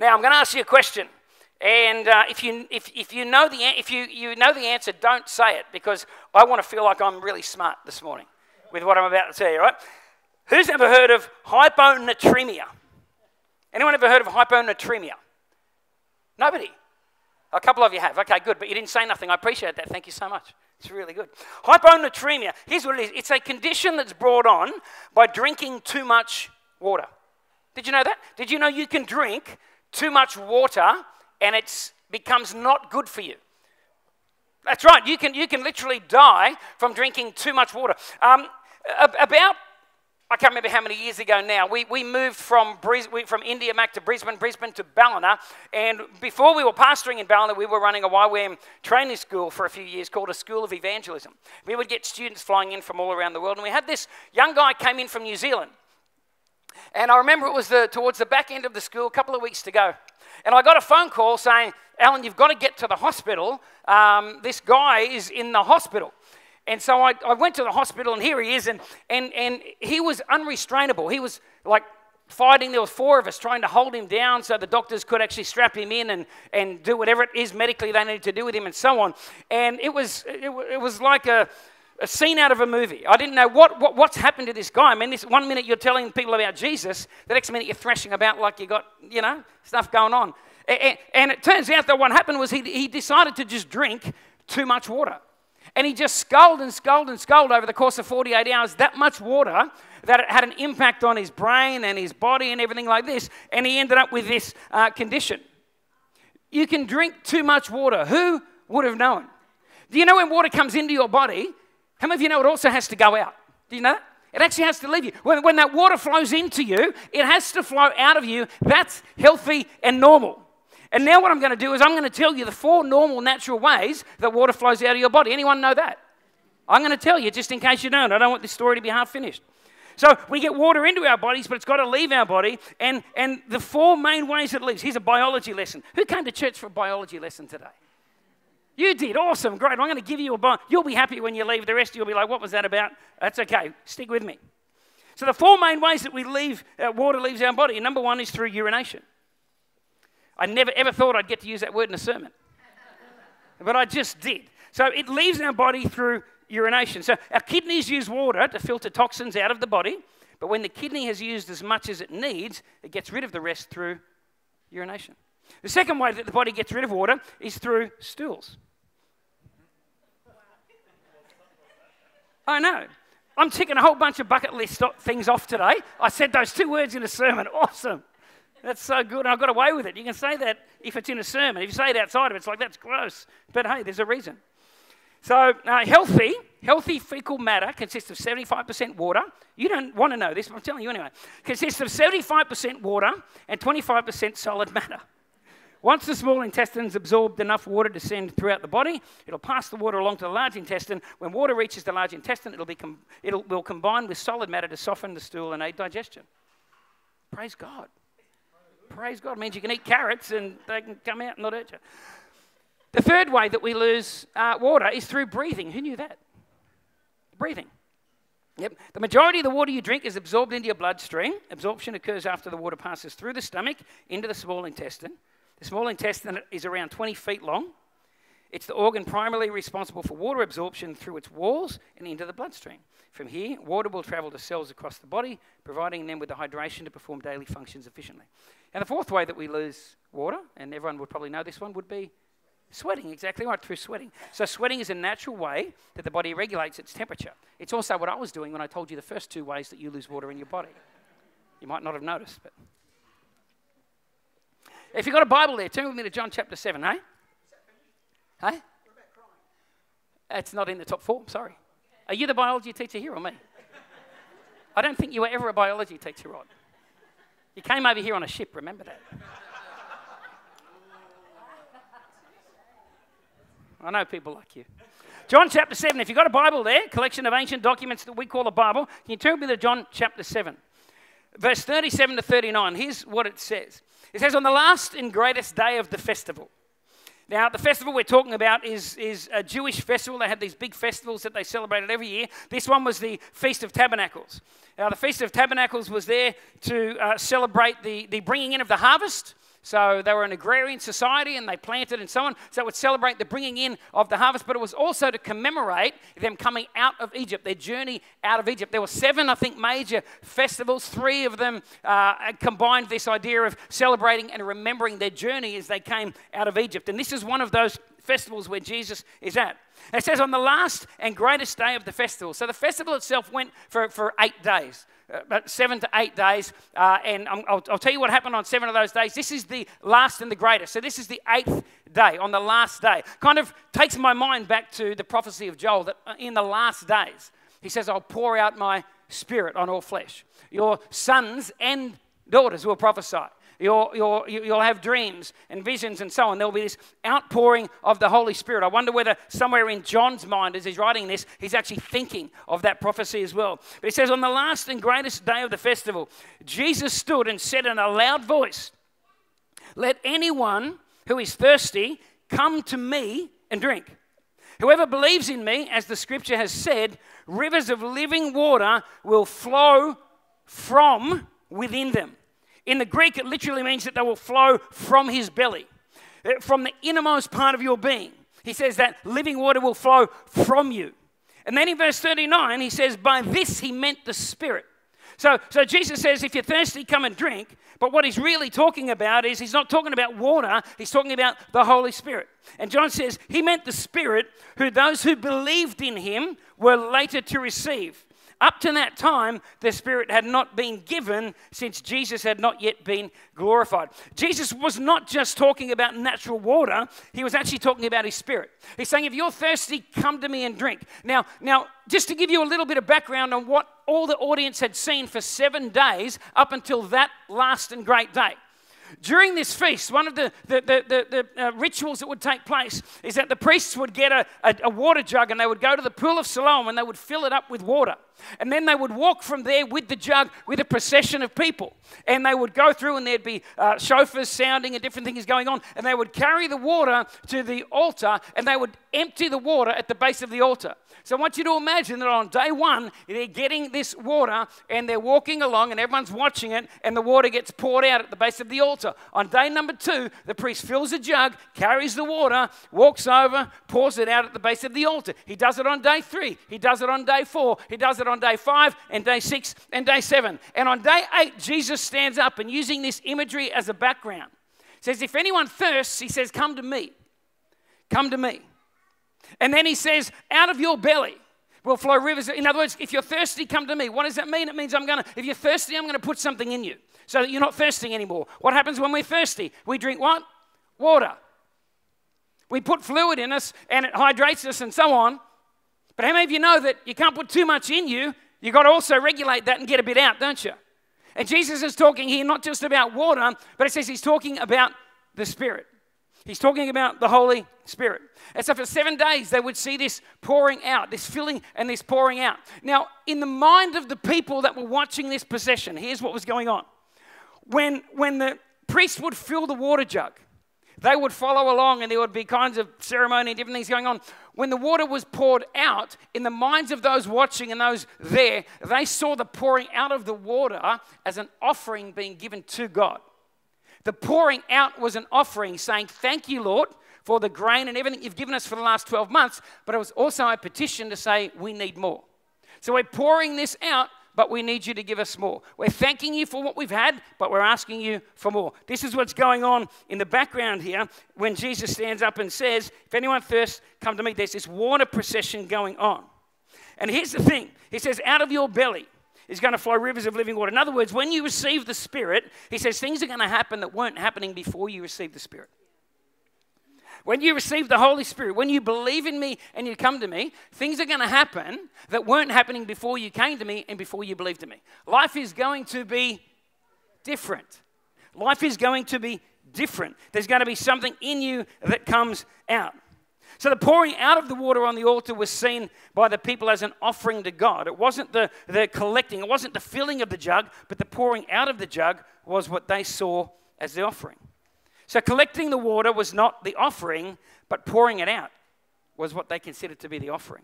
Now, I'm going to ask you a question. And uh, if, you, if, if, you know the, if you, you know the answer, don't say it because I want to feel like I'm really smart this morning with what I'm about to tell you, right? Who's ever heard of hyponatremia? Anyone ever heard of hyponatremia? Nobody. A couple of you have. Okay, good. But you didn't say nothing. I appreciate that. Thank you so much. It's really good. Hyponatremia. Here's what it is it's a condition that's brought on by drinking too much water. Did you know that? Did you know you can drink too much water and it becomes not good for you? That's right. You can, you can literally die from drinking too much water. Um, about I can't remember how many years ago now, we, we moved from, Bris- from India back to Brisbane, Brisbane to Ballina. And before we were pastoring in Ballina, we were running a YWAM training school for a few years called a School of Evangelism. We would get students flying in from all around the world. And we had this young guy came in from New Zealand. And I remember it was the, towards the back end of the school, a couple of weeks to go. And I got a phone call saying, Alan, you've got to get to the hospital. Um, this guy is in the hospital. And so I, I went to the hospital, and here he is, and, and, and he was unrestrainable. He was like fighting. There was four of us trying to hold him down so the doctors could actually strap him in and, and do whatever it is medically they needed to do with him and so on. And it was, it, it was like a, a scene out of a movie. I didn't know what, what, what's happened to this guy. I mean, this one minute you're telling people about Jesus, the next minute you're thrashing about like you got, you know, stuff going on. And, and it turns out that what happened was he, he decided to just drink too much water. And he just sculled and sculled and sculled over the course of 48 hours that much water that it had an impact on his brain and his body and everything like this. And he ended up with this uh, condition. You can drink too much water. Who would have known? Do you know when water comes into your body? How many of you know it also has to go out? Do you know that? It actually has to leave you. When, when that water flows into you, it has to flow out of you. That's healthy and normal. And now what I'm going to do is I'm going to tell you the four normal natural ways that water flows out of your body. Anyone know that? I'm going to tell you just in case you don't. I don't want this story to be half finished. So we get water into our bodies, but it's got to leave our body. And, and the four main ways it leaves. Here's a biology lesson. Who came to church for a biology lesson today? You did. Awesome. Great. I'm going to give you a bio. You'll be happy when you leave. The rest of you will be like, what was that about? That's okay. Stick with me. So the four main ways that we leave, uh, water leaves our body. Number one is through urination. I never ever thought I'd get to use that word in a sermon, but I just did. So it leaves our body through urination. So our kidneys use water to filter toxins out of the body, but when the kidney has used as much as it needs, it gets rid of the rest through urination. The second way that the body gets rid of water is through stools. I know. I'm ticking a whole bunch of bucket list things off today. I said those two words in a sermon. Awesome. That's so good. And I got away with it. You can say that if it's in a sermon. If you say it outside of it, it's like, that's gross. But hey, there's a reason. So, uh, healthy, healthy fecal matter consists of 75% water. You don't want to know this, but I'm telling you anyway. Consists of 75% water and 25% solid matter. Once the small intestine's absorbed enough water to send throughout the body, it'll pass the water along to the large intestine. When water reaches the large intestine, it'll, be com- it'll will combine with solid matter to soften the stool and aid digestion. Praise God. Praise God. It means you can eat carrots and they can come out and not hurt you. The third way that we lose uh, water is through breathing. Who knew that? Breathing. Yep. The majority of the water you drink is absorbed into your bloodstream. Absorption occurs after the water passes through the stomach into the small intestine. The small intestine is around 20 feet long. It's the organ primarily responsible for water absorption through its walls and into the bloodstream. From here, water will travel to cells across the body, providing them with the hydration to perform daily functions efficiently. And the fourth way that we lose water, and everyone would probably know this one, would be sweating. Exactly right, through sweating. So, sweating is a natural way that the body regulates its temperature. It's also what I was doing when I told you the first two ways that you lose water in your body. You might not have noticed, but. If you've got a Bible there, turn with me to John chapter 7, hey? Hey? It's not in the top four, sorry. Are you the biology teacher here or me? I don't think you were ever a biology teacher, Rod. You came over here on a ship, remember that? I know people like you. John chapter 7. If you've got a Bible there, collection of ancient documents that we call a Bible, can you turn with me to John chapter 7? Verse 37 to 39. Here's what it says It says, On the last and greatest day of the festival, now, the festival we're talking about is, is a Jewish festival. They had these big festivals that they celebrated every year. This one was the Feast of Tabernacles. Now, the Feast of Tabernacles was there to uh, celebrate the, the bringing in of the harvest So they were an agrarian society and they planted and so on. So it would celebrate the bringing in of the harvest, but it was also to commemorate them coming out of Egypt, their journey out of Egypt. There were seven, I think, major festivals. Three of them uh, combined this idea of celebrating and remembering their journey as they came out of Egypt. And this is one of those festivals where Jesus is at. It says on the last and greatest day of the festival. So the festival itself went for, for eight days. Uh, about seven to eight days. Uh, and i will I'll tell you what happened on seven of those days. This is the last and the greatest. So this is the eighth day, on the last day. Kind of takes my mind back to the prophecy of Joel that uh, in the last days, he says, I'll pour out my spirit on all flesh. Your sons and daughters will prophesy. You'll, you'll, you'll have dreams and visions and so on. There'll be this outpouring of the Holy Spirit. I wonder whether somewhere in John's mind, as he's writing this, he's actually thinking of that prophecy as well. But he says, On the last and greatest day of the festival, Jesus stood and said in a loud voice, Let anyone who is thirsty come to me and drink. Whoever believes in me, as the scripture has said, rivers of living water will flow from within them. In the Greek, it literally means that they will flow from his belly, uh, from the innermost part of your being. He says that living water will flow from you. And then in verse 39, he says, By this he meant the Spirit. So, so Jesus says, If you're thirsty, come and drink. But what he's really talking about is he's not talking about water, he's talking about the Holy Spirit. And John says, He meant the Spirit who those who believed in him were later to receive. Up to that time, the Spirit had not been given since Jesus had not yet been glorified. Jesus was not just talking about natural water, he was actually talking about his Spirit. He's saying, If you're thirsty, come to me and drink. Now, now just to give you a little bit of background on what all the audience had seen for seven days up until that last and great day. During this feast, one of the, the, the, the, uh, rituals that would take place is that the priests would get a, a, a water jug and they would go to the pool of Siloam and they would fill it up with water. And then they would walk from there with the jug with a procession of people. And they would go through, and there'd be uh, shofars sounding and different things going on. And they would carry the water to the altar, and they would empty the water at the base of the altar. So I want you to imagine that on day one, they're getting this water, and they're walking along, and everyone's watching it, and the water gets poured out at the base of the altar. On day number two, the priest fills a jug, carries the water, walks over, pours it out at the base of the altar. He does it on day three. He does it on day four. He does it on day five and day six and day seven. And on day eight, Jesus stands up and using this imagery as a background, says, If anyone thirsts, he says, Come to me. Come to me. And then he says, Out of your belly will flow rivers. In other words, if you're thirsty, come to me. What does that mean? It means I'm going to, if you're thirsty, I'm going to put something in you so that you're not thirsty anymore. What happens when we're thirsty? We drink what? Water. We put fluid in us and it hydrates us and so on. But how many of you know that you can't put too much in you? You've got to also regulate that and get a bit out, don't you? And Jesus is talking here not just about water, but it says he's talking about the Spirit. He's talking about the Holy Spirit. And so for seven days, they would see this pouring out, this filling and this pouring out. Now, in the mind of the people that were watching this procession, here's what was going on. When, when the priest would fill the water jug, they would follow along and there would be kinds of ceremony and different things going on. When the water was poured out, in the minds of those watching and those there, they saw the pouring out of the water as an offering being given to God. The pouring out was an offering saying, Thank you, Lord, for the grain and everything you've given us for the last 12 months, but it was also a petition to say, We need more. So we're pouring this out but we need you to give us more. We're thanking you for what we've had, but we're asking you for more. This is what's going on in the background here when Jesus stands up and says, If anyone thirsts, come to me. There's this water procession going on. And here's the thing He says, Out of your belly is going to flow rivers of living water. In other words, when you receive the Spirit, He says things are going to happen that weren't happening before you received the Spirit. When you receive the Holy Spirit, when you believe in me and you come to me, things are going to happen that weren't happening before you came to me and before you believed in me. Life is going to be different. Life is going to be different. There's going to be something in you that comes out. So the pouring out of the water on the altar was seen by the people as an offering to God. It wasn't the, the collecting, it wasn't the filling of the jug, but the pouring out of the jug was what they saw as the offering. So collecting the water was not the offering, but pouring it out was what they considered to be the offering.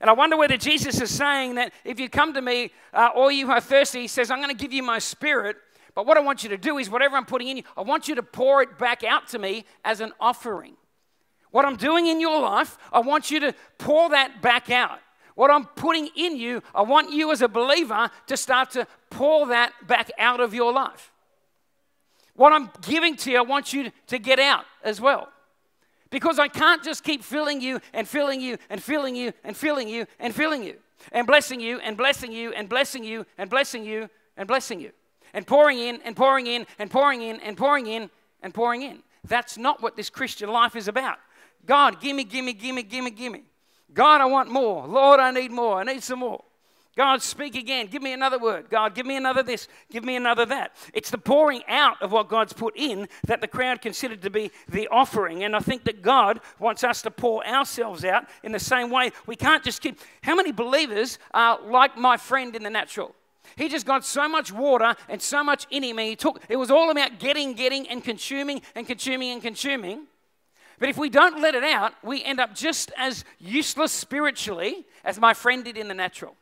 And I wonder whether Jesus is saying that if you come to me, uh, or you are thirsty, he says, I'm going to give you my spirit, But what I want you to do is whatever I'm putting in you, I want you to pour it back out to me as an offering. What I'm doing in your life, I want you to pour that back out. What I'm putting in you, I want you as a believer to start to pour that back out of your life. What I'm giving to you, I want you to get out as well. Because I can't just keep filling you and filling you and filling you and filling you and filling you and blessing you and blessing you and blessing you and blessing you and blessing you and pouring in and pouring in and pouring in and pouring in and pouring in. That's not what this Christian life is about. God, gimme, gimme, gimme, gimme, gimme. God, I want more. Lord, I need more. I need some more. God, speak again. Give me another word. God, give me another this. Give me another that. It's the pouring out of what God's put in that the crowd considered to be the offering. And I think that God wants us to pour ourselves out in the same way. We can't just keep. How many believers are like my friend in the natural? He just got so much water and so much in him, and he took. It was all about getting, getting, and consuming, and consuming, and consuming. But if we don't let it out, we end up just as useless spiritually as my friend did in the natural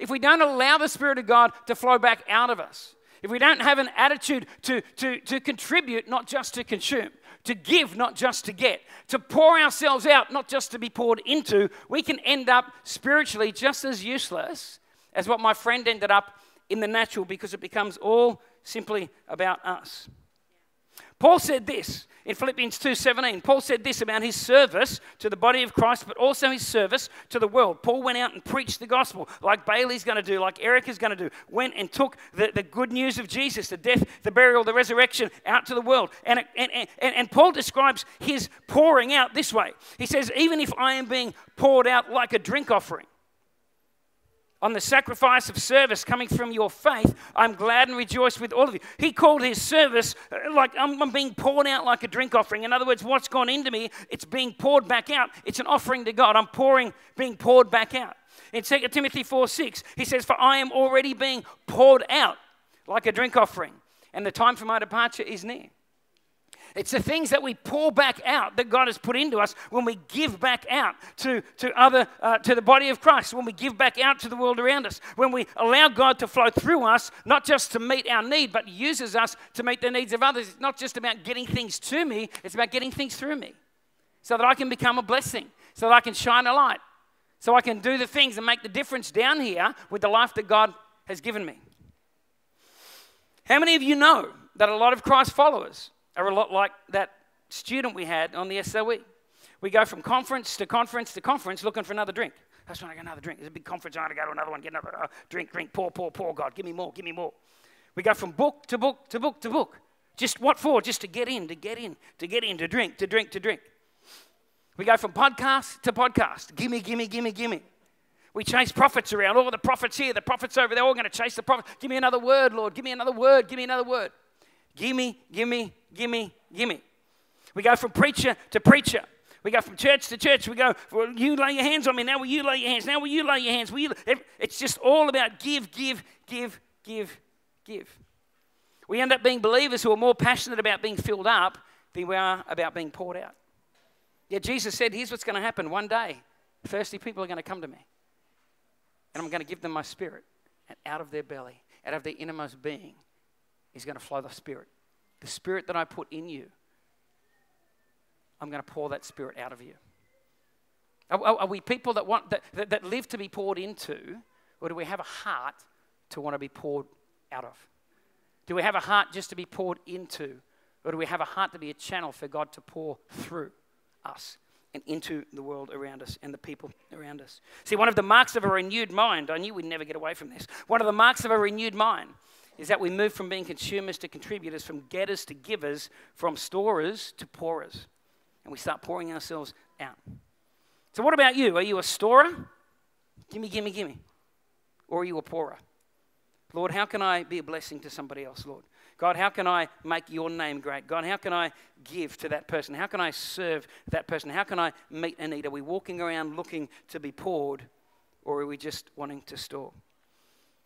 if we don't allow the Spirit of God to flow back out of us, if we don't have an attitude to, to, to contribute, not just to consume, to give, not just to get, to pour ourselves out, not just to be poured into, we can end up spiritually just as useless as what my friend ended up in the natural because it becomes all simply about us. Paul said this in Philippians 2:17, Paul said this about his service to the body of Christ, but also his service to the world. Paul went out and preached the gospel, like Bailey's going to do, like Eric is going to do. Went and took the, the good news of Jesus, the death, the burial, the resurrection, out to the world. And, and, and, and Paul describes his pouring out this way. He says, Even if I am being poured out like a drink offering, on the sacrifice of service coming from your faith, I'm glad and rejoice with all of you. He called his service uh, like I'm, I'm, being poured out like a drink offering. In other words, what's gone into me, it's being poured back out. It's an offering to God. I'm pouring, being poured back out. In 2 Timothy 4 6, he says, For I am already being poured out like a drink offering, and the time for my departure is near. It's the things that we pour back out that God has put into us when we give back out to, to, other, uh, to the body of Christ, when we give back out to the world around us, when we allow God to flow through us, not just to meet our need, but uses us to meet the needs of others. It's not just about getting things to me, it's about getting things through me so that I can become a blessing, so that I can shine a light, so I can do the things and make the difference down here with the life that God has given me. How many of you know that a lot of Christ followers are a lot like that student we had on the SOE. We go from conference to conference to conference looking for another drink. I just want to get another drink. There's a big conference. I want to go to another one, get another uh, drink, drink, pour, pour, pour. God, give me more, give me more. We go from book to book to book to book. Just what for? Just to get in, to get in, to get in, to drink, to drink, to drink. We go from podcast to podcast. Gimme, gimme, gimme, gimme. We chase prophets around. All oh, the prophets here, the prophets over there, all going to chase the prophet. Give me another word, Lord. Give me another word. Give me another word. Gimme, gimme, gimme, gimme. We go from preacher to preacher. We go from church to church. We go, well, you lay your hands on me. Now will you lay your hands? Now will you lay your hands? Will you? It's just all about give, give, give, give, give. We end up being believers who are more passionate about being filled up than we are about being poured out. Yeah, Jesus said, here's what's going to happen. One day, thirsty people are going to come to me. And I'm going to give them my spirit. And out of their belly, out of their innermost being, is going to flow the spirit. The spirit that I put in you, I'm going to pour that spirit out of you. Are, are, are we people that, want, that, that, that live to be poured into, or do we have a heart to want to be poured out of? Do we have a heart just to be poured into, or do we have a heart to be a channel for God to pour through us and into the world around us and the people around us? See, one of the marks of a renewed mind, I knew we'd never get away from this. One of the marks of a renewed mind is that we move from being consumers to contributors, from getters to givers, from storers to pourers. And we start pouring ourselves out. So, what about you? Are you a storer? Gimme, gimme, gimme. Or are you a pourer? Lord, how can I be a blessing to somebody else, Lord? God, how can I make your name great? God, how can I give to that person? How can I serve that person? How can I meet a need? Are we walking around looking to be poured, or are we just wanting to store?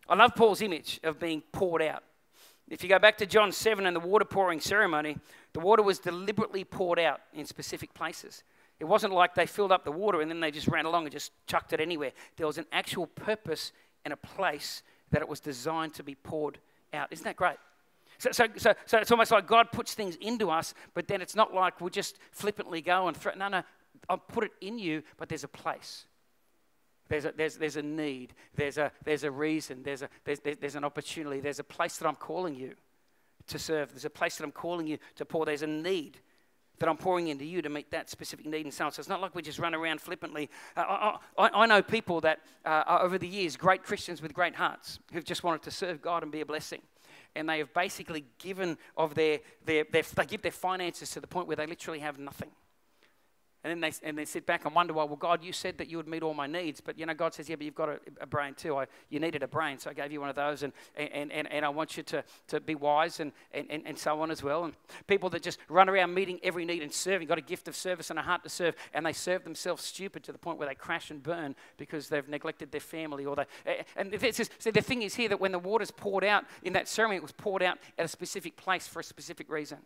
I love Paul's image of being poured out. If you go back to John 7 and the water pouring ceremony, the water was deliberately poured out in specific places. It wasn't like they filled up the water and then they just ran along and just chucked it anywhere. There was an actual purpose and a place that it was designed to be poured out. Isn't that great? So, so, so, so it's almost like God puts things into us, but then it's not like we just flippantly go and threaten. No, no, I'll put it in you, but there's a place. There's a, there's, there's a need. There's a, there's a reason. There's, a, there's, there's an opportunity. There's a place that I'm calling you to serve. There's a place that I'm calling you to pour. There's a need that I'm pouring into you to meet that specific need and so on. So it's not like we just run around flippantly. Uh, I, I, I, know people that uh, over the years, great Christians with great hearts, who've just wanted to serve God and be a blessing. And they have basically given of their, their, their they give their finances to the point where they literally have nothing. And then they, and they sit back and wonder, well, well, God, you said that you would meet all my needs. But, you know, God says, yeah, but you've got a, a brain too. I, you needed a brain, so I gave you one of those. And, and, and, and I want you to, to be wise and, and, and so on as well. And people that just run around meeting every need and serving, got a gift of service and a heart to serve, and they serve themselves stupid to the point where they crash and burn because they've neglected their family. Or they, and just, so the thing is here that when the water's poured out in that ceremony, it was poured out at a specific place for a specific reason.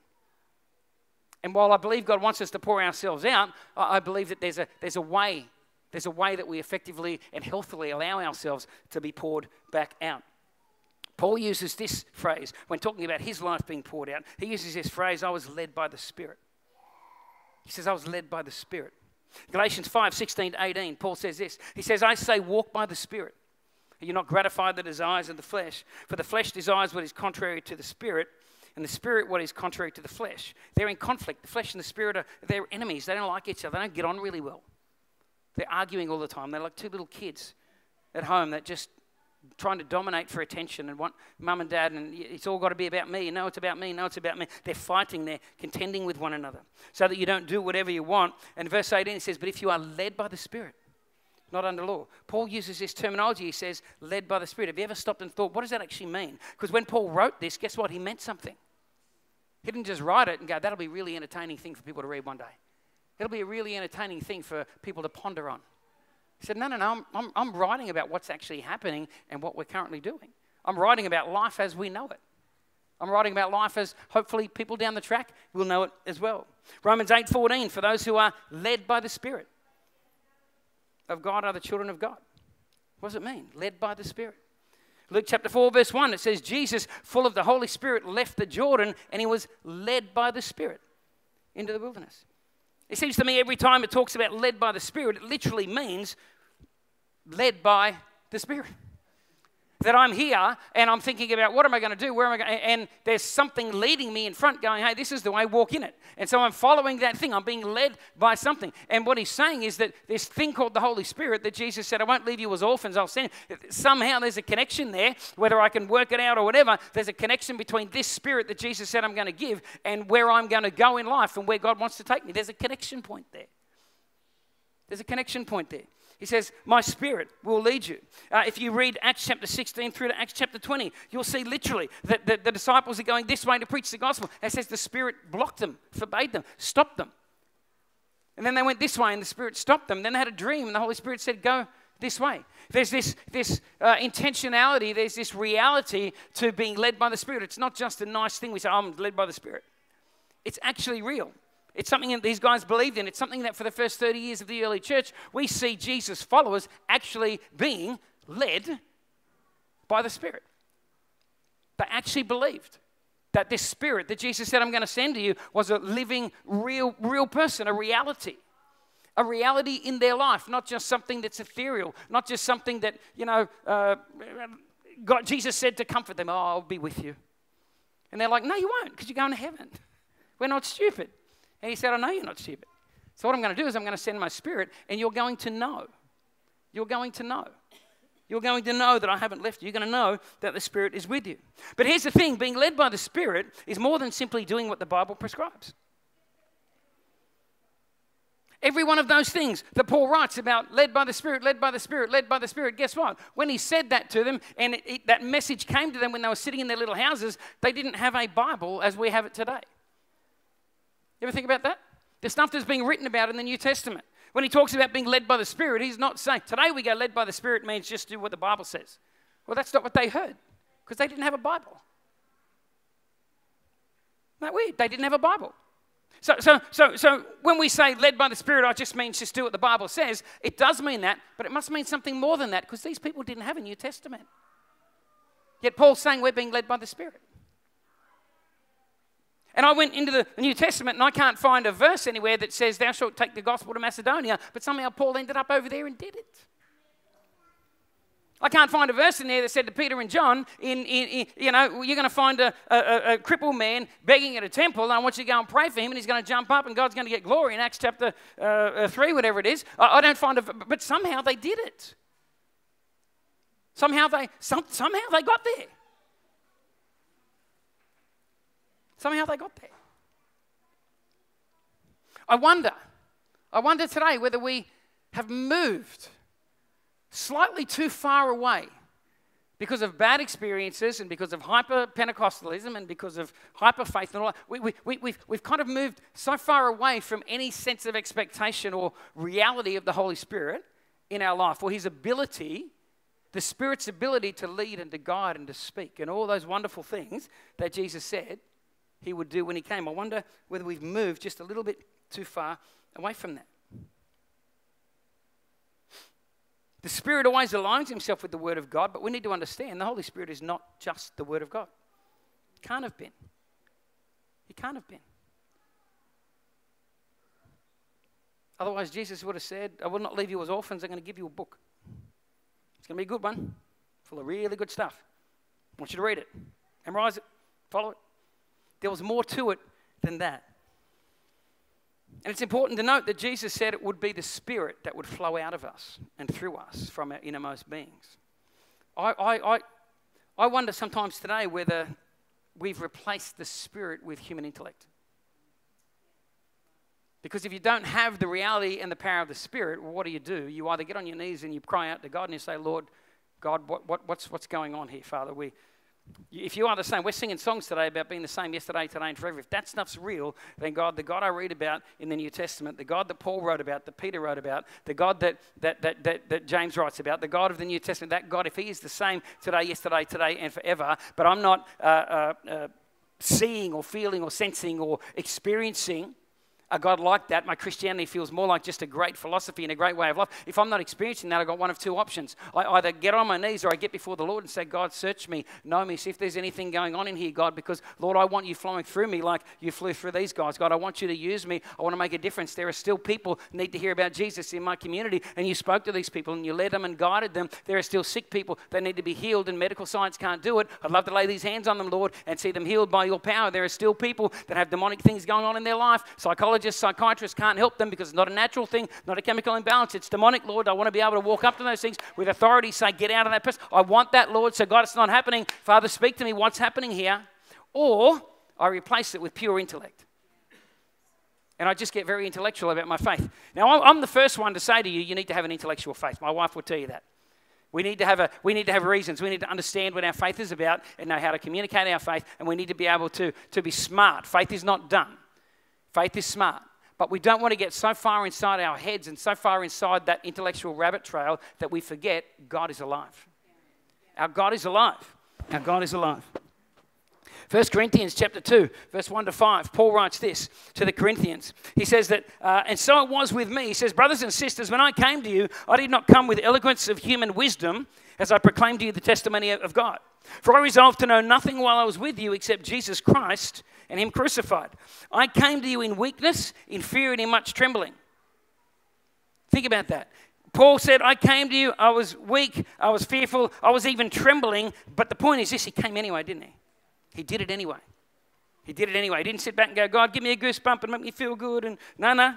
And while I believe God wants us to pour ourselves out, I believe that there's a, there's a way. There's a way that we effectively and healthily allow ourselves to be poured back out. Paul uses this phrase when talking about his life being poured out. He uses this phrase, I was led by the Spirit. He says, I was led by the Spirit. Galatians 5 16 18, Paul says this. He says, I say, walk by the Spirit. You're not gratified the desires of the flesh, for the flesh desires what is contrary to the Spirit, and the spirit what is contrary to the flesh. They're in conflict. The flesh and the spirit are they're enemies. They don't like each other. They don't get on really well. They're arguing all the time. They're like two little kids at home that just trying to dominate for attention and want mum and dad and it's all got to be about me. No, it's about me. No, it's about me. They're fighting. They're contending with one another so that you don't do whatever you want. And verse 18 it says, "But if you are led by the Spirit." not under law. Paul uses this terminology. He says, led by the Spirit. Have you ever stopped and thought, what does that actually mean? Because when Paul wrote this, guess what? He meant something. He didn't just write it and go, that'll be a really entertaining thing for people to read one day. It'll be a really entertaining thing for people to ponder on. He said, no, no, no, I'm, I'm, I'm writing about what's actually happening and what we're currently doing. I'm writing about life as we know it. I'm writing about life as hopefully people down the track will know it as well. Romans 8:14 for those who are led by the Spirit of God are the children of God. What does it mean? Led by the Spirit. Luke chapter 4, verse 1, it says, Jesus, full of the Holy Spirit, left the Jordan and he was led by the Spirit into the wilderness. It seems to me every time it talks about led by the Spirit, it literally means led by the Spirit that I'm here and I'm thinking about what am I going to do? Where am I going? And there's something leading me in front, going, "Hey, this is the way. Walk in it." And so I'm following that thing. I'm being led by something. And what he's saying is that this thing called the Holy Spirit that Jesus said, "I won't leave you as orphans. I'll send." You. Somehow there's a connection there, whether I can work it out or whatever. There's a connection between this Spirit that Jesus said I'm going to give and where I'm going to go in life and where God wants to take me. There's a connection point there. There's a connection point there. He says, My spirit will lead you. Uh, if you read Acts chapter 16 through to Acts chapter 20, you'll see literally that the, the disciples are going this way to preach the gospel. It says the spirit blocked them, forbade them, stopped them. And then they went this way and the spirit stopped them. Then they had a dream and the Holy Spirit said, Go this way. There's this, this uh, intentionality, there's this reality to being led by the Spirit. It's not just a nice thing we say, I'm led by the Spirit. It's actually real. It's something that these guys believed in. It's something that for the first 30 years of the early church, we see Jesus' followers actually being led by the Spirit. They actually believed that this Spirit that Jesus said, I'm going to send to you, was a living, real, real person, a reality. A reality in their life, not just something that's ethereal, not just something that, you know, uh, God, Jesus said to comfort them, Oh, I'll be with you. And they're like, No, you won't, because you're going to heaven. We're not stupid. And he said, I know you're not stupid. So what I'm going to do is I'm going to send my spirit, and you're going to know. You're going to know. You're going to know that I haven't left you. You're going to know that the Spirit is with you. But here's the thing being led by the Spirit is more than simply doing what the Bible prescribes. Every one of those things that Paul writes about, led by the Spirit, led by the Spirit, led by the Spirit, guess what? When he said that to them and it, it, that message came to them when they were sitting in their little houses, they didn't have a Bible as we have it today. You ever think about that? The stuff that's being written about in the New Testament. When he talks about being led by the Spirit, he's not saying, today we go led by the Spirit means just do what the Bible says. Well, that's not what they heard because they didn't have a Bible. Isn't that weird? They didn't have a Bible. So, so, so, so when we say led by the Spirit, I just means just do what the Bible says. It does mean that, but it must mean something more than that because these people didn't have a New Testament. Yet Paul's saying we're being led by the Spirit. And I went into the New Testament and I can't find a verse anywhere that says, Thou shalt take the gospel to Macedonia, but somehow Paul ended up over there and did it. I can't find a verse in there that said to Peter and John, in, in, in you know, you're going to find a, a, a, crippled man begging at a temple, and I want you to go and pray for him, and he's going to jump up, and God's going to get glory in Acts chapter uh, uh, 3, whatever it is. I, I, don't find it, but somehow they did it. Somehow they, some, somehow they got there. Somehow they got there. I wonder, I wonder today whether we have moved slightly too far away because of bad experiences and because of hyper Pentecostalism and because of hyper faith and all that. We, we, we, we've, we've kind of moved so far away from any sense of expectation or reality of the Holy Spirit in our life or His ability, the Spirit's ability to lead and to guide and to speak and all those wonderful things that Jesus said He would do when He came. I wonder whether we've moved just a little bit too far away from that. The Spirit always aligns himself with the Word of God, but we need to understand the Holy Spirit is not just the Word of God. It Can't have been. He can't have been. Otherwise, Jesus would have said, I will not leave you as orphans, I'm going to give you a book. It's going to be a good one, full of really good stuff. I want you to read it, memorize it, follow it. There was more to it than that. And it's important to note that Jesus said it would be the Spirit that would flow out of us and through us from our innermost beings. I, I, I, I wonder sometimes today whether we've replaced the Spirit with human intellect. Because if you don't have the reality and the power of the Spirit, what do you do? You either get on your knees and you cry out to God and you say, Lord, God, what, what, what's, what's going on here, Father? We, if you are the same, we're singing songs today about being the same yesterday, today, and forever. If that stuff's real, then God, the God I read about in the New Testament, the God that Paul wrote about, that Peter wrote about, the God that, that, that, that, that James writes about, the God of the New Testament, that God, if He is the same today, yesterday, today, and forever, but I'm not uh, uh, uh, seeing or feeling or sensing or experiencing a God like that, my Christianity feels more like just a great philosophy and a great way of life. If I'm not experiencing that, I've got one of two options. I either get on my knees or I get before the Lord and say, God, search me, know me, see if there's anything going on in here, God, because, Lord, I want you flowing through me like you flew through these guys. God, I want you to use me. I want to make a difference. There are still people need to hear about Jesus in my community, and you spoke to these people and you led them and guided them. There are still sick people that need to be healed, and medical science can't do it. I'd love to lay these hands on them, Lord, and see them healed by your power. There are still people that have demonic things going on in their life. Psychologists, psychiatrists, can't help them because it's not a natural thing, not a chemical imbalance. It's demonic, Lord. I want to be able to walk up to those things with authority, say, Get out of that person. I want that, Lord. So, God, it's not happening. Father, speak to me. What's happening here? Or I replace it with pure intellect. And I just get very intellectual about my faith. Now, I'm the first one to say to you, you need to have an intellectual faith. My wife will tell you that. We need, to have a, we need to have reasons. We need to understand what our faith is about and know how to communicate our faith. And we need to be able to, to be smart. Faith is not dumb, faith is smart. But we don't want to get so far inside our heads and so far inside that intellectual rabbit trail that we forget God is alive. Our God is alive. Our God is alive. 1 Corinthians chapter 2, verse 1 to 5, Paul writes this to the Corinthians. He says that, uh, and so it was with me. He says, Brothers and sisters, when I came to you, I did not come with eloquence of human wisdom as I proclaimed to you the testimony of God. For I resolved to know nothing while I was with you except Jesus Christ and Him crucified. I came to you in weakness, in fear, and in much trembling. Think about that. Paul said, I came to you, I was weak, I was fearful, I was even trembling. But the point is this he came anyway, didn't he? He did it anyway. He did it anyway. He didn't sit back and go, God, give me a goosebump and make me feel good. And no, no,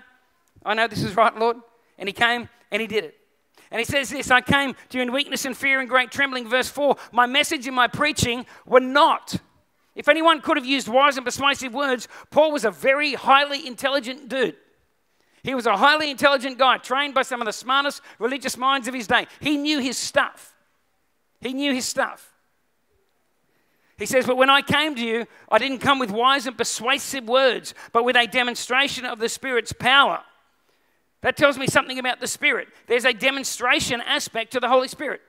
I know this is right, Lord. And he came and he did it. And he says this I came to you in weakness and fear and great trembling. Verse 4 My message and my preaching were not. If anyone could have used wise and persuasive words, Paul was a very highly intelligent dude. He was a highly intelligent guy, trained by some of the smartest religious minds of his day. He knew his stuff. He knew his stuff. He says, But when I came to you, I didn't come with wise and persuasive words, but with a demonstration of the Spirit's power. That tells me something about the Spirit. There's a demonstration aspect to the Holy Spirit.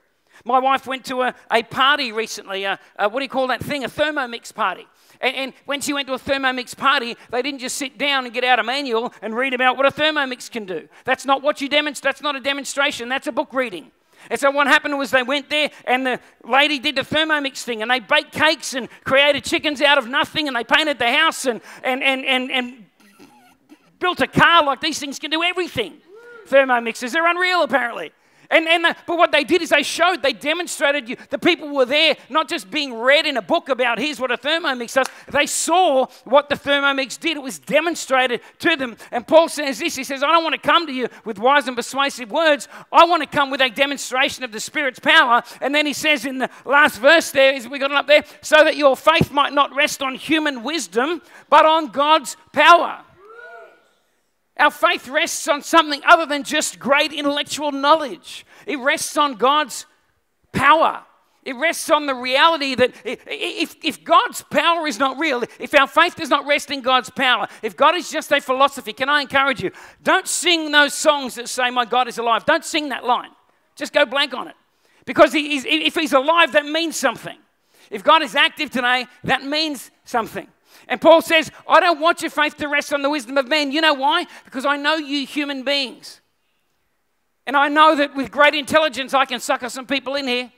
My wife went to a, a party recently, a, a, what do you call that thing? A thermomix party. And, and, when she went to a thermomix party, they didn't just sit down and get out a manual and read about what a thermomix can do. That's not what you demonstrate. That's not a demonstration. That's a book reading. And so what happened was they went there and the lady did the thermomix thing and they baked cakes and created chickens out of nothing and they painted the house and, and, and, and, and built a car like these things can do everything. Thermomixes, they're unreal apparently. And, and the, but what they did is they showed, they demonstrated you. The people were there, not just being read in a book about here's what a thermomix does. They saw what the thermomix did. It was demonstrated to them. And Paul says this He says, I don't want to come to you with wise and persuasive words. I want to come with a demonstration of the Spirit's power. And then he says in the last verse there, is we got it up there, so that your faith might not rest on human wisdom, but on God's power. Our faith rests on something other than just great intellectual knowledge. It rests on God's power. It rests on the reality that if, if God's power is not real, if our faith does not rest in God's power, if God is just a philosophy, can I encourage you? Don't sing those songs that say, My God is alive. Don't sing that line. Just go blank on it. Because if He's alive, that means something. If God is active today, that means something. And Paul says, I don't want your faith to rest on the wisdom of men. You know why? Because I know you human beings. And I know that with great intelligence, I can sucker some people in here.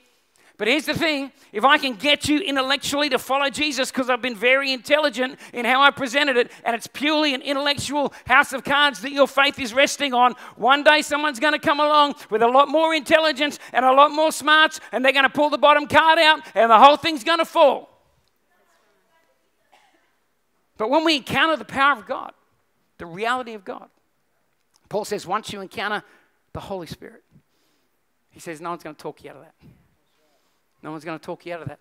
But here's the thing if I can get you intellectually to follow Jesus, because I've been very intelligent in how I presented it, and it's purely an intellectual house of cards that your faith is resting on, one day someone's going to come along with a lot more intelligence and a lot more smarts, and they're going to pull the bottom card out, and the whole thing's going to fall. But when we encounter the power of God, the reality of God, Paul says, once you encounter the Holy Spirit, he says, no one's going to talk you out of that. No one's going to talk you out of that.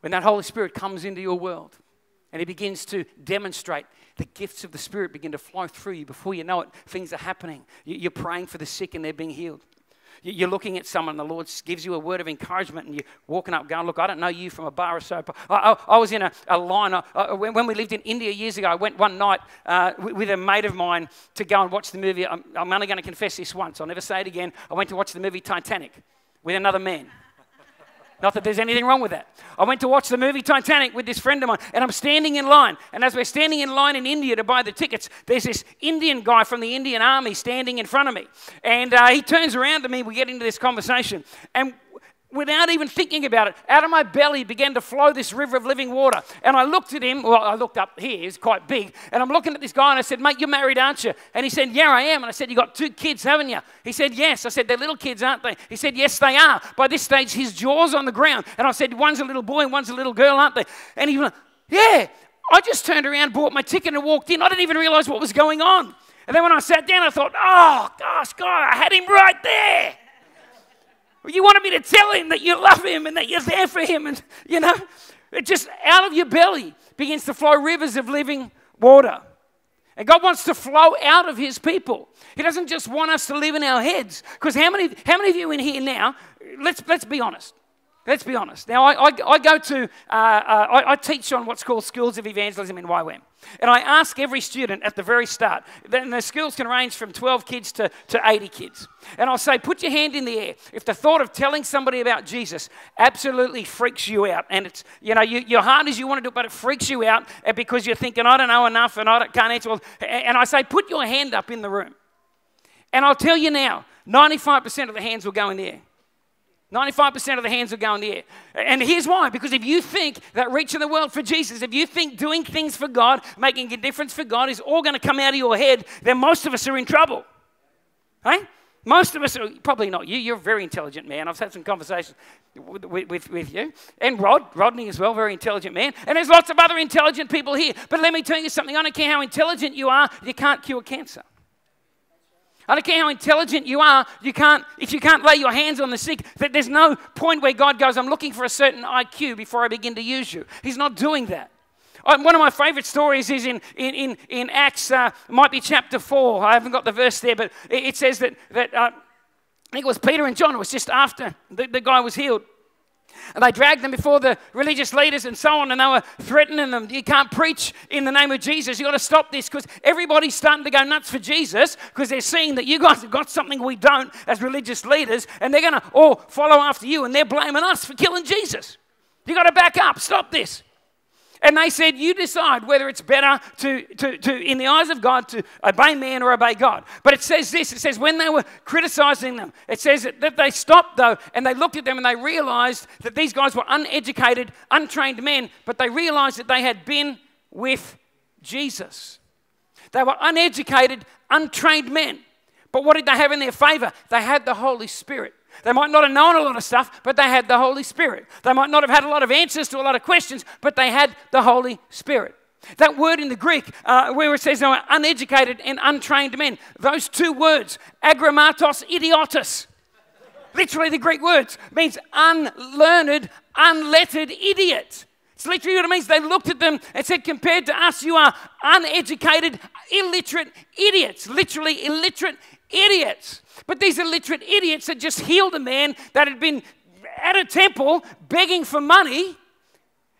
When that Holy Spirit comes into your world and he begins to demonstrate, the gifts of the Spirit begin to flow through you. Before you know it, things are happening. You're praying for the sick and they're being healed. You're looking at someone, the Lord gives you a word of encouragement, and you're walking up going, Look, I don't know you from a bar of soap. I, I, I was in a, a line. I, when we lived in India years ago, I went one night uh, with a mate of mine to go and watch the movie. I'm, I'm only going to confess this once, I'll never say it again. I went to watch the movie Titanic with another man. Not that there's anything wrong with that. I went to watch the movie Titanic with this friend of mine, and I'm standing in line. And as we're standing in line in India to buy the tickets, there's this Indian guy from the Indian Army standing in front of me. And uh, he turns around to me, we get into this conversation. And without even thinking about it, out of my belly began to flow this river of living water. And I looked at him, well, I looked up here, he's quite big, and I'm looking at this guy and I said, Mate, you're married, aren't you? And he said, Yeah, I am. And I said, You got two kids, haven't you? He said, Yes. I said, They're little kids, aren't they? He said, Yes, they are. By this stage, his jaw's on the ground. And I said, One's a little boy and one's a little girl, aren't they? And he went, Yeah. I just turned around, bought my ticket, and walked in. I didn't even realize what was going on. And then when I sat down, I thought, Oh, gosh, God, I had him right there. You wanted me to tell him that you love him and that you're there for him. And, you know, it just out of your belly begins to flow rivers of living water. And God wants to flow out of his people. He doesn't just want us to live in our heads. Because how many, how many of you in here now, let's, let's be honest, Let's be honest. Now, I, I, I go to, uh, uh, I, I, teach on what's called Schools of Evangelism in YWAM. And I ask every student at the very start, and the schools can range from 12 kids to, to 80 kids. And I'll say, put your hand in the air. If the thought of telling somebody about Jesus absolutely freaks you out, and it's, you know, you, your heart is you want to do it, but it freaks you out because you're thinking, I don't know enough and I can't answer. And I say, put your hand up in the room. And I'll tell you now, 95% of the hands will go in the air. 95% of the hands will go in the air. And here's why because if you think that reaching the world for Jesus, if you think doing things for God, making a difference for God is all going to come out of your head, then most of us are in trouble. Right? Most of us are probably not you. You're a very intelligent man. I've had some conversations with, with, with, you. And Rod, Rodney as well, very intelligent man. And there's lots of other intelligent people here. But let me tell you something I don't care how intelligent you are, you can't cure cancer. I don't care how intelligent you are, you can't, if you can't lay your hands on the sick, that there's no point where God goes, I'm looking for a certain IQ before I begin to use you. He's not doing that. One of my favorite stories is in, in, in, in Acts, uh, might be chapter 4. I haven't got the verse there, but it, it says that, that uh, I think it was Peter and John, it was just after the, the guy was healed. And they dragged them before the religious leaders and so on, and they were threatening them. You can't preach in the name of Jesus. You've got to stop this because everybody's starting to go nuts for Jesus because they're seeing that you guys have got something we don't as religious leaders, and they're going to all follow after you, and they're blaming us for killing Jesus. You've got to back up. Stop this. And they said, You decide whether it's better to, to, to, in the eyes of God, to obey man or obey God. But it says this it says, when they were criticizing them, it says that they stopped, though, and they looked at them and they realized that these guys were uneducated, untrained men, but they realized that they had been with Jesus. They were uneducated, untrained men. But what did they have in their favor? They had the Holy Spirit. They might not have known a lot of stuff, but they had the Holy Spirit. They might not have had a lot of answers to a lot of questions, but they had the Holy Spirit. That word in the Greek, uh, where it says were uneducated and untrained men, those two words, agrammatos idiotus, literally the Greek words, means unlearned, unlettered idiot. It's literally what it means. They looked at them and said, compared to us, you are uneducated, illiterate idiots. Literally illiterate idiots. But these illiterate idiots had just healed a man that had been at a temple begging for money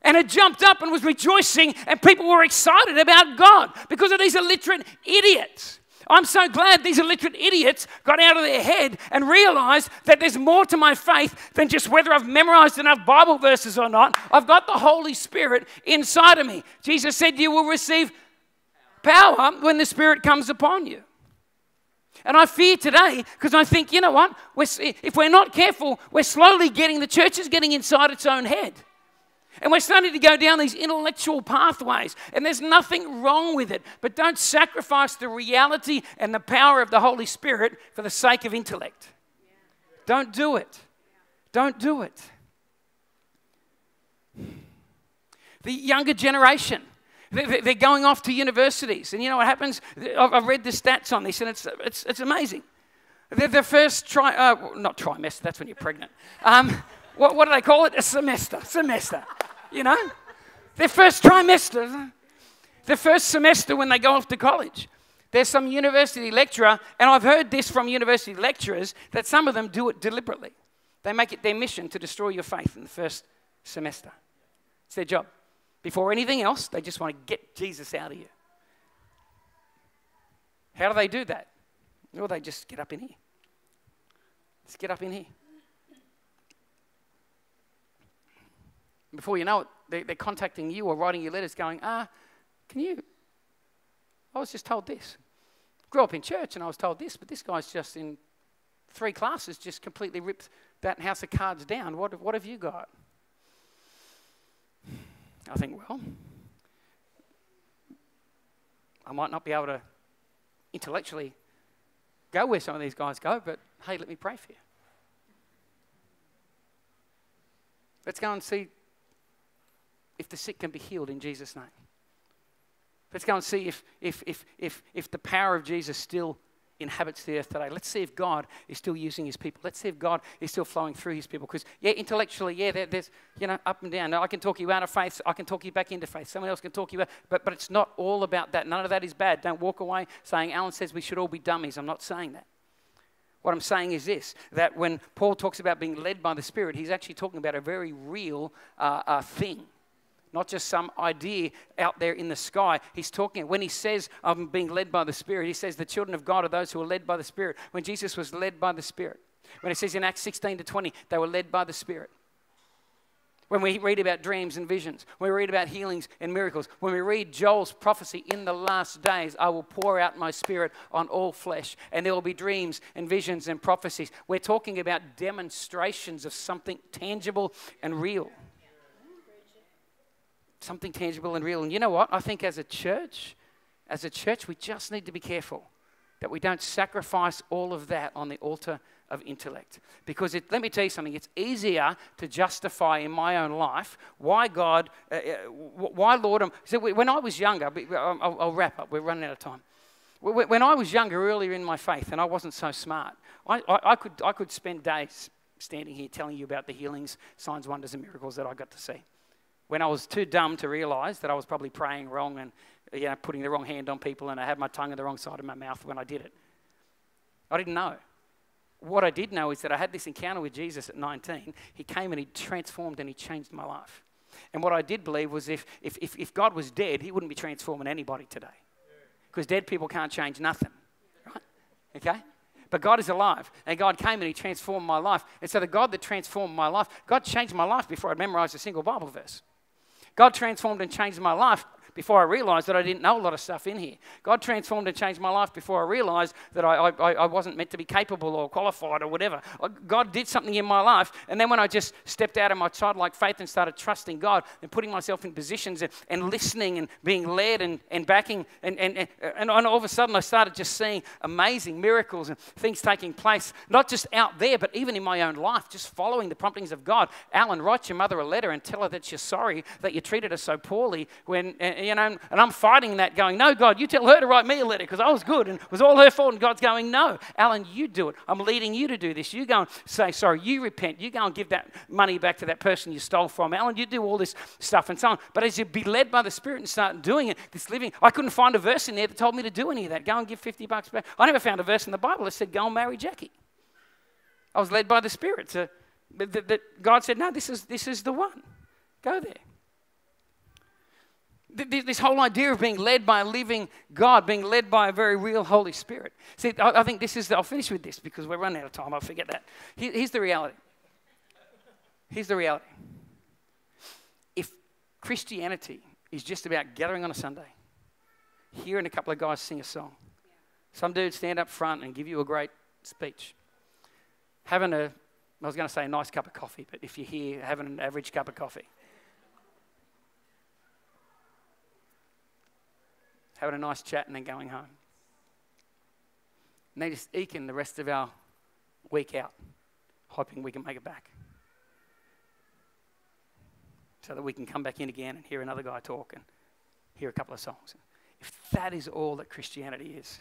and had jumped up and was rejoicing, and people were excited about God because of these illiterate idiots. I'm so glad these illiterate idiots got out of their head and realized that there's more to my faith than just whether I've memorized enough Bible verses or not. I've got the Holy Spirit inside of me. Jesus said, You will receive power when the Spirit comes upon you. And I fear today because I think, you know what? We're, if we're not careful, we're slowly getting, the church is getting inside its own head. And we're starting to go down these intellectual pathways. And there's nothing wrong with it. But don't sacrifice the reality and the power of the Holy Spirit for the sake of intellect. Don't do it. Don't do it. The younger generation they're going off to universities. And you know what happens? I've read the stats on this, and it's, it's, it's amazing. They're the first tri, uh, not trimester, that's when you're pregnant. Um, what, what do they call it? A semester. Semester. You know? Their first trimester. The first semester when they go off to college. There's some university lecturer, and I've heard this from university lecturers, that some of them do it deliberately. They make it their mission to destroy your faith in the first semester. It's their job. Before anything else, they just want to get Jesus out of you. How do they do that? Well, they just get up in here. Just get up in here. Before you know it, they, they're contacting you or writing you letters going, ah, can you? I was just told this. Grew up in church and I was told this, but this guy's just in three classes just completely ripped that house of cards down. What, what have you got? I think, well, I might not be able to intellectually go where some of these guys go, but hey, let me pray for you. Let's go and see if the sick can be healed in Jesus' name. Let's go and see if, if, if, if, if the power of Jesus still inhabits the earth today. Let's see if God is still using his people. Let's see if God is still flowing through his people. Because, yeah, intellectually, yeah, there, there's, you know, up and down. I can talk you out of faith. I can talk you back into faith. Someone else can talk you out. But, but it's not all about that. None of that is bad. Don't walk away saying, Alan says we should all be dummies. I'm not saying that. What I'm saying is this that when Paul talks about being led by the Spirit, he's actually talking about a very real uh, uh, thing not just some idea out there in the sky. He's talking, when he says, I'm being led by the Spirit, he says, the children of God are those who are led by the Spirit. When Jesus was led by the Spirit, when it says in Acts 16 to 20, they were led by the Spirit. When we read about dreams and visions, when we read about healings and miracles, when we read Joel's prophecy, in the last days I will pour out my spirit on all flesh, and there will be dreams and visions and prophecies. We're talking about demonstrations of something tangible and real something tangible and real. And you know what? I think as a church, as a church, we just need to be careful that we don't sacrifice all of that on the altar of intellect. Because it, let me tell you something, it's easier to justify in my own life why God, uh, uh why Lord, um, so when I was younger, I'll, I'll, wrap up, we're running out of time. When I was younger, earlier in my faith, and I wasn't so smart, I, I, I could, I could spend days standing here telling you about the healings, signs, wonders, and miracles that I got to see when I was too dumb to realize that I was probably praying wrong and you know, putting the wrong hand on people and I had my tongue on the wrong side of my mouth when I did it. I didn't know. What I did know is that I had this encounter with Jesus at 19. He came and he transformed and he changed my life. And what I did believe was if, if, if, if God was dead, he wouldn't be transforming anybody today. Because dead people can't change nothing. Right? Okay? But God is alive. And God came and He transformed my life. And so the God that transformed my life, God changed my life before I'd memorized a single Bible verse. God transformed and changed my life before I realized that I didn't know a lot of stuff in here. God transformed and changed my life before I realized that I, I, I wasn't meant to be capable or qualified or whatever. Uh, God did something in my life. And then when I just stepped out of my childlike faith and started trusting God and putting myself in positions and, and listening and being led and, and backing, and, and, and, and all of a sudden I started just seeing amazing miracles and things taking place, not just out there, but even in my own life, just following the promptings of God. Alan, write your mother a letter and tell her that you're sorry that you treated her so poorly when, you know, and I'm fighting that, going, No, God, you tell her to write me a letter because I was good and it was all her fault. And God's going, No, Alan, you do it. I'm leading you to do this. You go and say sorry. You repent. You go and give that money back to that person you stole from. Alan, you do all this stuff and so on. But as you be led by the Spirit and start doing it, this living, I couldn't find a verse in there that told me to do any of that. Go and give 50 bucks back. I never found a verse in the Bible that said, Go and marry Jackie. I was led by the Spirit to, that, that God said, No, this is, this is the one. Go there this whole idea of being led by a living God, being led by a very real Holy Spirit. See, I think this is, I'll finish with this because we're running out of time. I'll forget that. Here's the reality. Here's the reality. If Christianity is just about gathering on a Sunday, hearing a couple of guys sing a song, some dude stand up front and give you a great speech, having a, I was going to say a nice cup of coffee, but if you're here, having an average cup of coffee having a nice chat, and then going home. And they just eking the rest of our week out, hoping we can make it back. So that we can come back in again and hear another guy talk and hear a couple of songs. If that is all that Christianity is,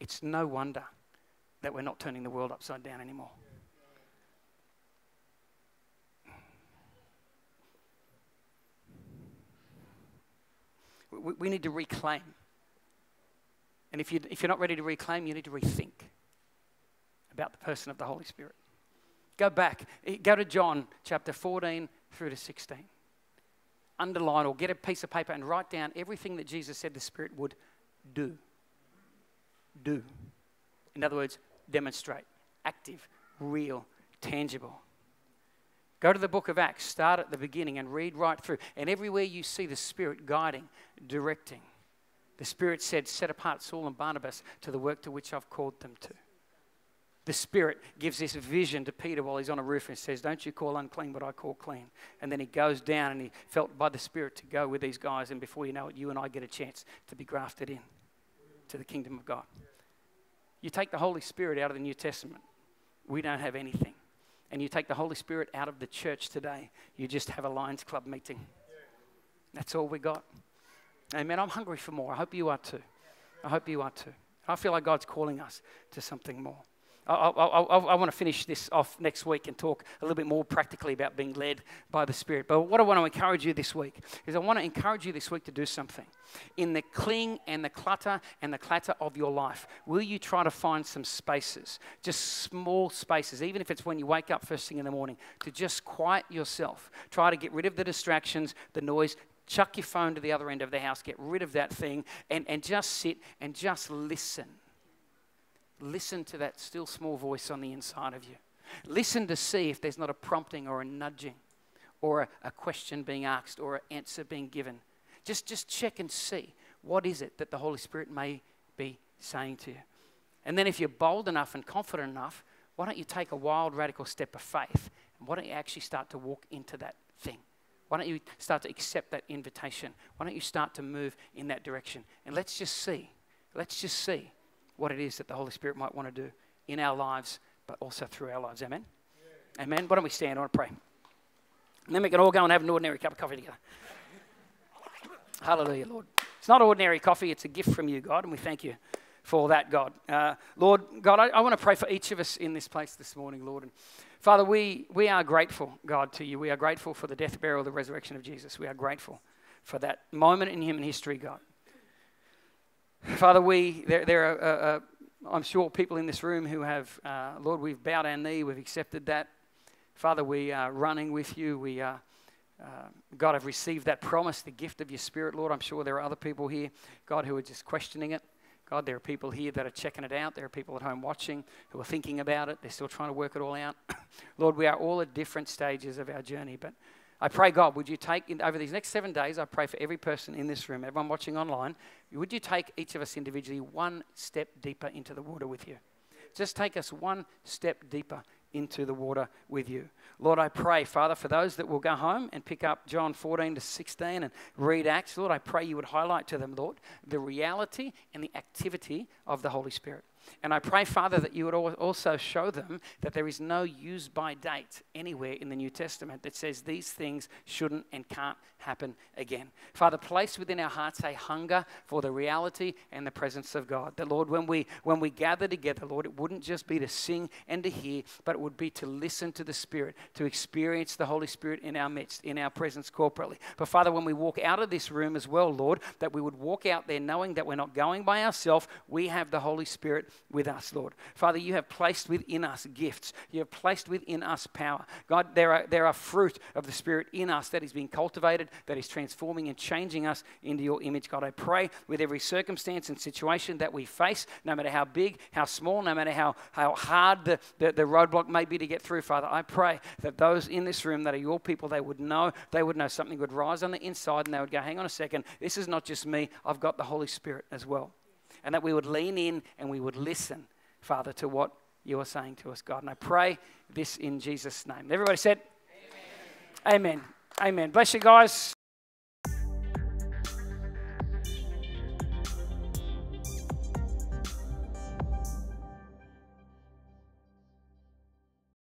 it's no wonder that we're not turning the world upside down anymore. We, we need to reclaim. And if, you, if you're not ready to reclaim, you need to rethink about the person of the Holy Spirit. Go back, eh, go to John chapter 14 through to 16. Underline or get a piece of paper and write down everything that Jesus said the Spirit would do. Do. In other words, demonstrate. Active, real, tangible. Go to the book of Acts, start at the beginning and read right through. And everywhere you see the Spirit guiding, directing, the Spirit said, Set apart Saul and Barnabas to the work to which I've called them to. The Spirit gives this vision to Peter while he's on a roof and says, Don't you call unclean what I call clean. And then he goes down and he felt by the Spirit to go with these guys. And before you know it, you and I get a chance to be grafted in to the kingdom of God. You take the Holy Spirit out of the New Testament, we don't have anything and you take the Holy Spirit out of the church today, you just have a Lions Club meeting. That's all we got. Amen. I'm hungry for more. I hope you are too. I hope you are too. I feel like God's calling us to something more. I, I, I, I, want to finish this off next week and talk a little bit more practically about being led by the Spirit. But what I want to encourage you this week is I want to encourage you this week to do something. In the cling and the clutter and the clatter of your life, will you try to find some spaces, just small spaces, even if it's when you wake up first thing in the morning, to just quiet yourself? Try to get rid of the distractions, the noise, chuck your phone to the other end of the house, get rid of that thing, and, and just sit and just listen Listen to that still small voice on the inside of you. Listen to see if there's not a prompting or a nudging or a, a question being asked or an answer being given. Just, just check and see what is it that the Holy Spirit may be saying to you. And then if you're bold enough and confident enough, why don't you take a wild, radical step of faith? And why don't you actually start to walk into that thing? Why don't you start to accept that invitation? Why don't you start to move in that direction? And let's just see. Let's just see what it is that the Holy Spirit might want to do in our lives, but also through our lives. Amen? Yeah. Amen. Why don't we stand? I want to pray. And then we can all go and have an ordinary cup of coffee together. Hallelujah, Lord. It's not ordinary coffee, it's a gift from you, God, and we thank you for that, God. Uh, Lord, God, I, I want to pray for each of us in this place this morning, Lord. And Father, we, we are grateful, God, to you. We are grateful for the death, burial, the resurrection of Jesus. We are grateful for that moment in human history, God. Father, we, there, there are, uh, uh, I'm sure, people in this room who have, uh, Lord, we've bowed our knee, we've accepted that. Father, we are running with you. We are, uh, God, have received that promise, the gift of your Spirit, Lord. I'm sure there are other people here, God, who are just questioning it. God, there are people here that are checking it out. There are people at home watching who are thinking about it. They're still trying to work it all out. Lord, we are all at different stages of our journey, but I pray, God, would you take, in, over these next seven days, I pray for every person in this room, everyone watching online, would you take each of us individually one step deeper into the water with you? Just take us one step deeper into the water with you. Lord, I pray, Father, for those that will go home and pick up John 14 to 16 and read Acts, Lord, I pray you would highlight to them, Lord, the reality and the activity of the Holy Spirit. And I pray, Father, that you would also show them that there is no use by date anywhere in the New Testament that says these things shouldn't and can't happen again. Father, place within our hearts a hunger for the reality and the presence of God. That, Lord, when we, when we gather together, Lord, it wouldn't just be to sing and to hear, but it would be to listen to the Spirit, to experience the Holy Spirit in our midst, in our presence corporately. But, Father, when we walk out of this room as well, Lord, that we would walk out there knowing that we're not going by ourselves, we have the Holy Spirit with us, Lord. Father, you have placed within us gifts, you have placed within us power. God, there are, there are fruit of the Spirit in us that is being cultivated that is transforming and changing us into your image. God, I pray with every circumstance and situation that we face, no matter how big, how small, no matter how, how hard the, the, the roadblock may be to get through, Father, I pray that those in this room that are your people, they would know, they would know something would rise on the inside and they would go, hang on a second, this is not just me, I've got the Holy Spirit as well. And that we would lean in and we would listen, Father, to what you are saying to us, God. And I pray this in Jesus' name. Everybody said, Amen. Amen. Amen. Bless you guys.